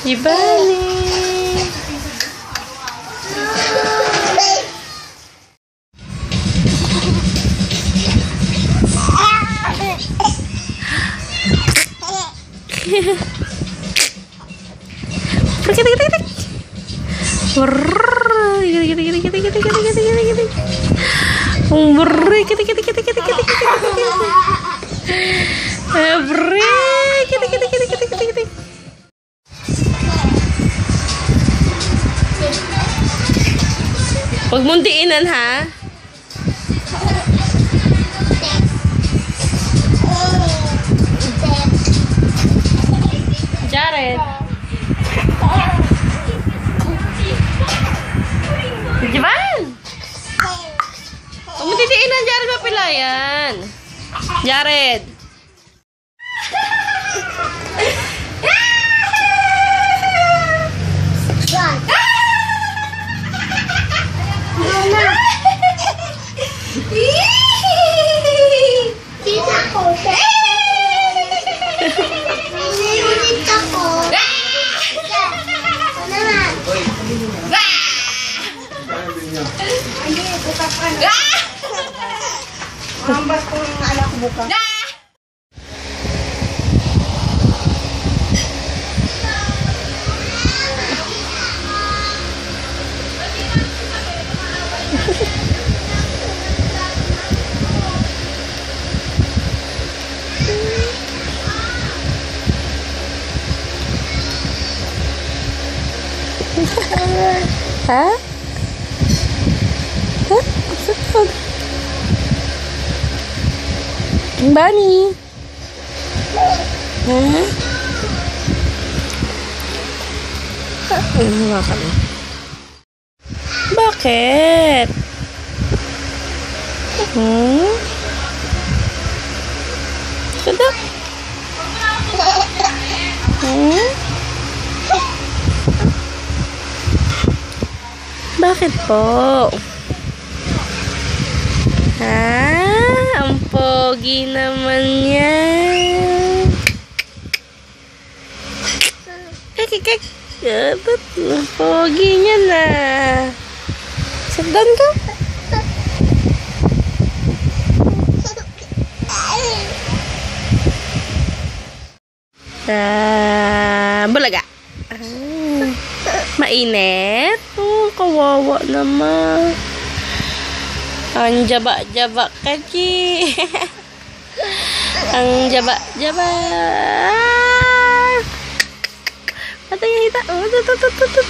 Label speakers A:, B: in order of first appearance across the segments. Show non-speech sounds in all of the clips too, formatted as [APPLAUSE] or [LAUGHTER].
A: Kita kita kita Huwag mong diinan ha. Jared. Javan! Huwag mo titiinan, Jared, mapilayan. Jared.
B: Mama! Sina ko. Naiulit ako. Ano
A: naman? Ano yung bukas ano? Ang bas ko ng anak bukas. Hah? Hah? Maksudnya Bani Hmm? Sedap. Bakit po? Ha? Ang pogi naman yan. Kek, kek. Ba't pogi niya na? Sagdan ka? Ah, bulaga. Ah, mainit? Kawawa naman. Ang jaba-jaba ka, Chi. [LAUGHS] Ang jaba-jaba. Patay hita. Oh, tut, tut, tut, tut.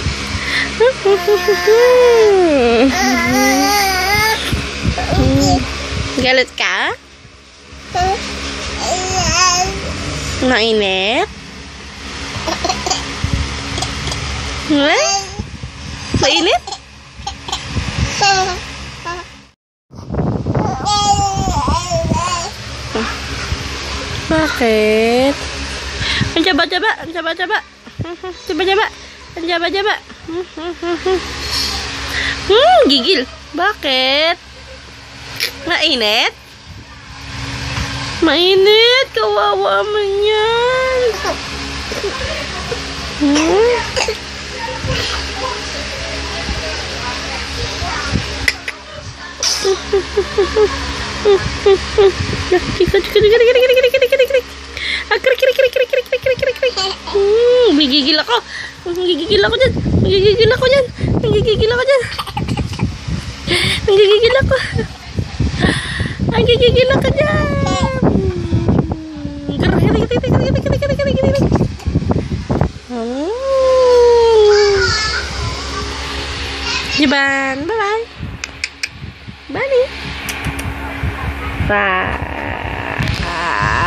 A: Galit ka? Mainit? Hah? Mainit? Bakit? Coba-coba, coba-coba. Coba-coba. Coba-coba. Hmm, gigil. Bakit? Mainit? Mainit, kawawa man yan. Hmm? Hmm, gigigil ako. Gigigil ako dyan. Gigigil ako dyan. Gigigil ako dyan. Gigigil ako. Gigigil ako dyan.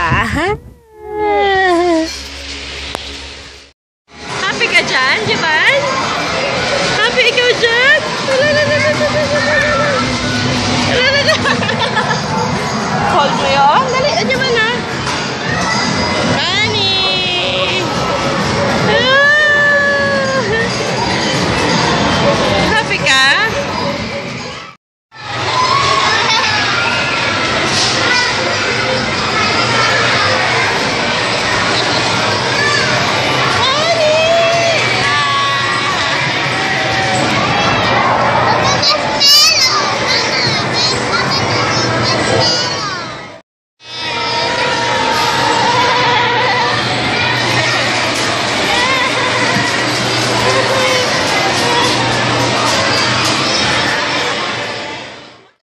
A: ba? Happy ka dyan, Japan? Happy ikaw dyan? Cold [LAUGHS] mo yun?